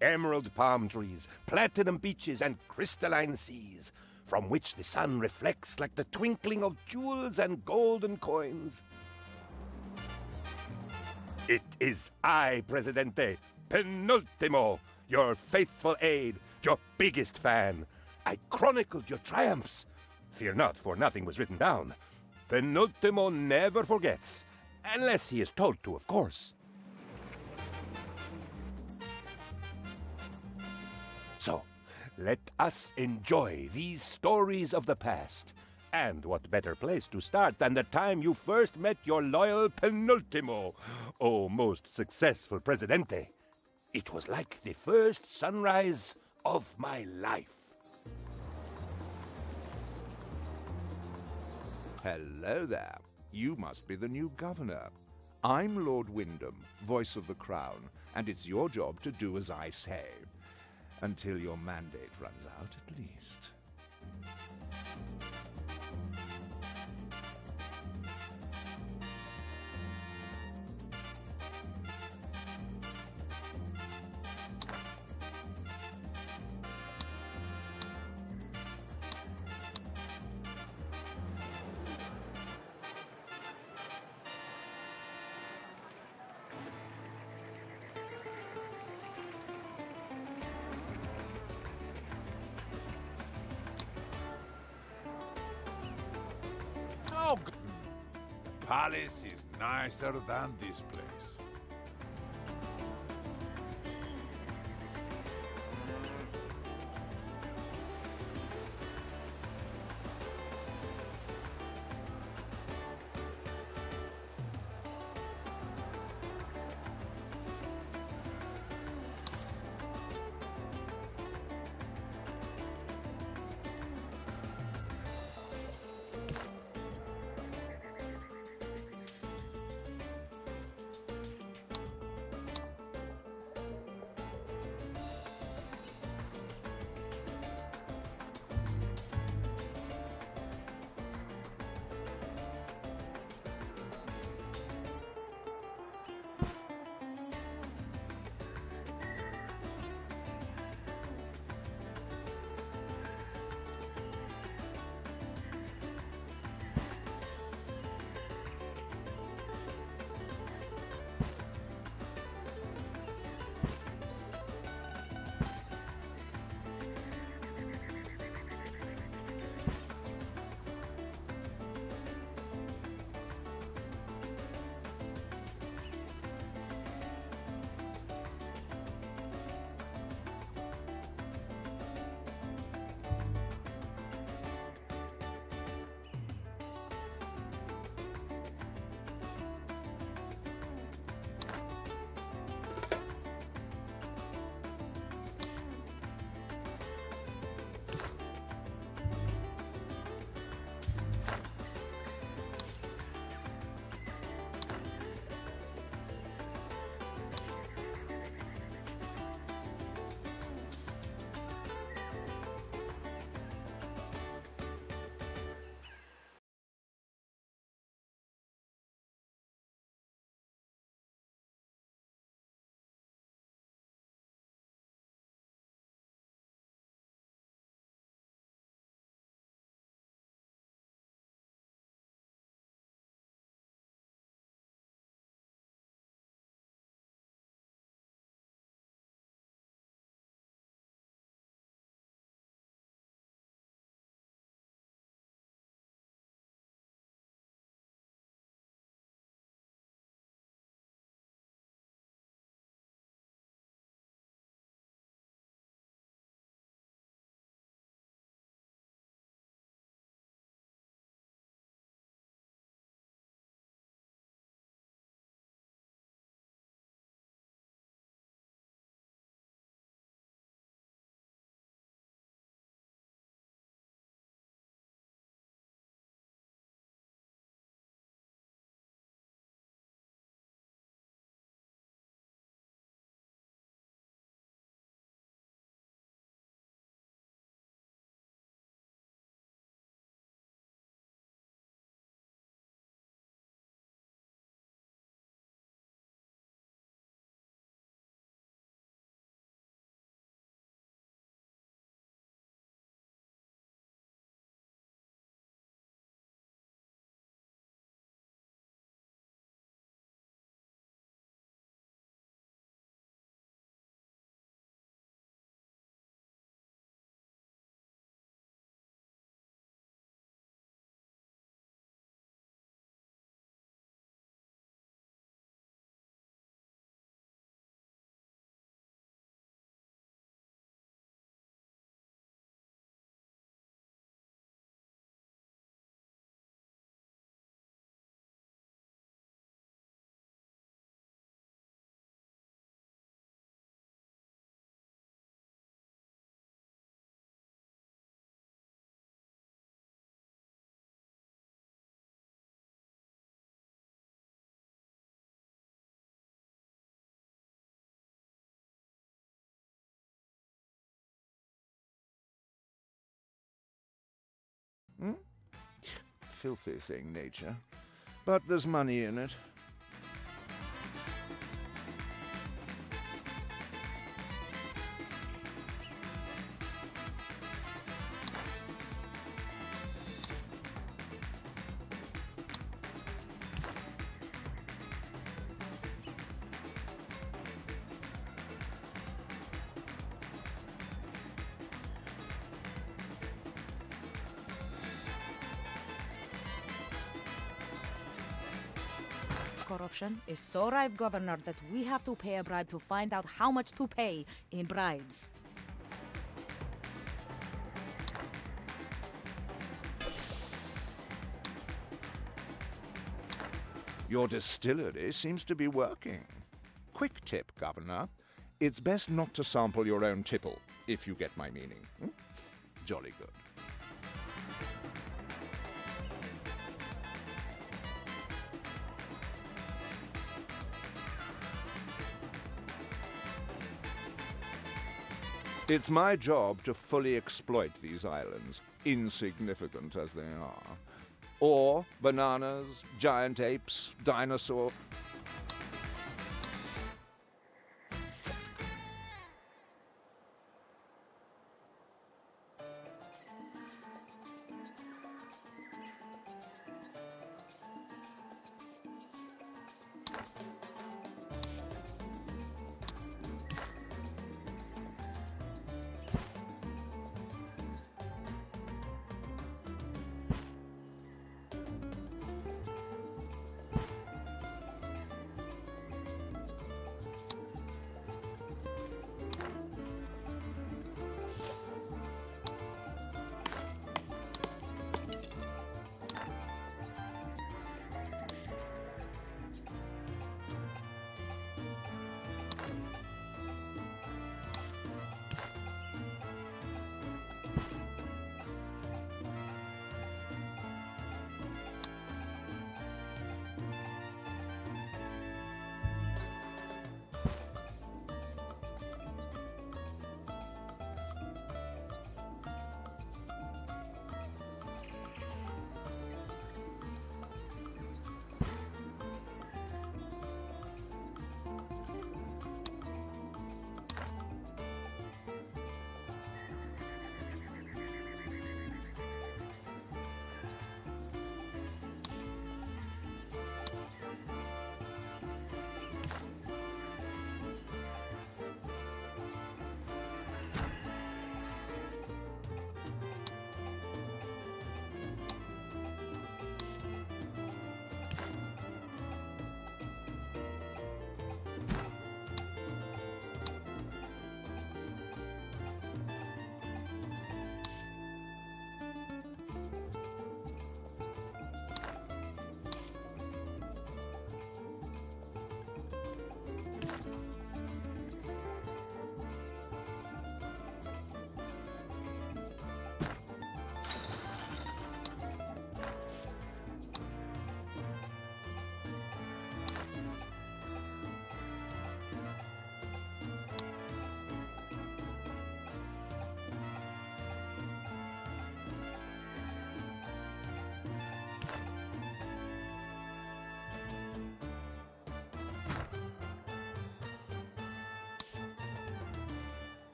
emerald palm trees, platinum beaches, and crystalline seas, from which the sun reflects like the twinkling of jewels and golden coins. It is I, Presidente, Penultimo, your faithful aide, your biggest fan. I chronicled your triumphs. Fear not, for nothing was written down. Penultimo never forgets, unless he is told to, of course. Let us enjoy these stories of the past. And what better place to start than the time you first met your loyal Penultimo, oh most successful Presidente. It was like the first sunrise of my life. Hello there. You must be the new governor. I'm Lord Wyndham, voice of the crown, and it's your job to do as I say. Until your mandate runs out, at least. Palace is nicer than this place. Hmm? Filthy thing, nature. But there's money in it. Corruption is so rife, Governor, that we have to pay a bribe to find out how much to pay in bribes. Your distillery seems to be working. Quick tip, Governor. It's best not to sample your own tipple, if you get my meaning. Hmm? Jolly good. It's my job to fully exploit these islands, insignificant as they are. Or bananas, giant apes, dinosaur.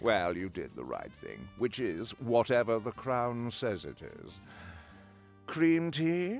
Well, you did the right thing, which is whatever the crown says it is. Cream tea?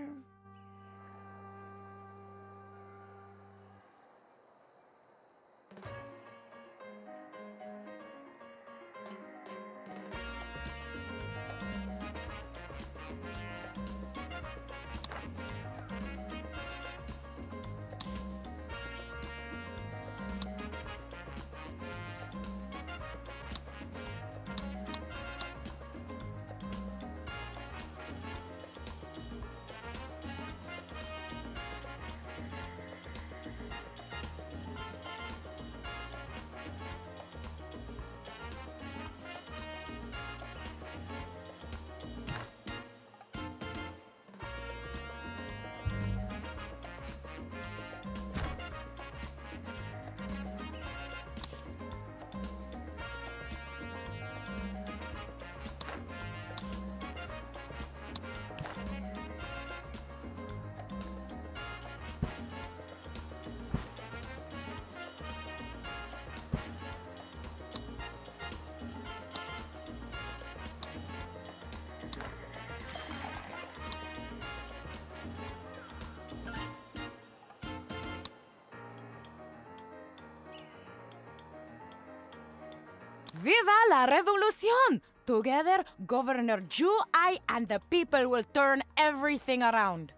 Viva la revolución! Together, Governor Ju, I, and the people will turn everything around.